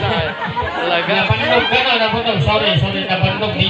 ใช่แล้วก็ Nabandog ka na, nabandog. Sorry, sorry, nabandog. Di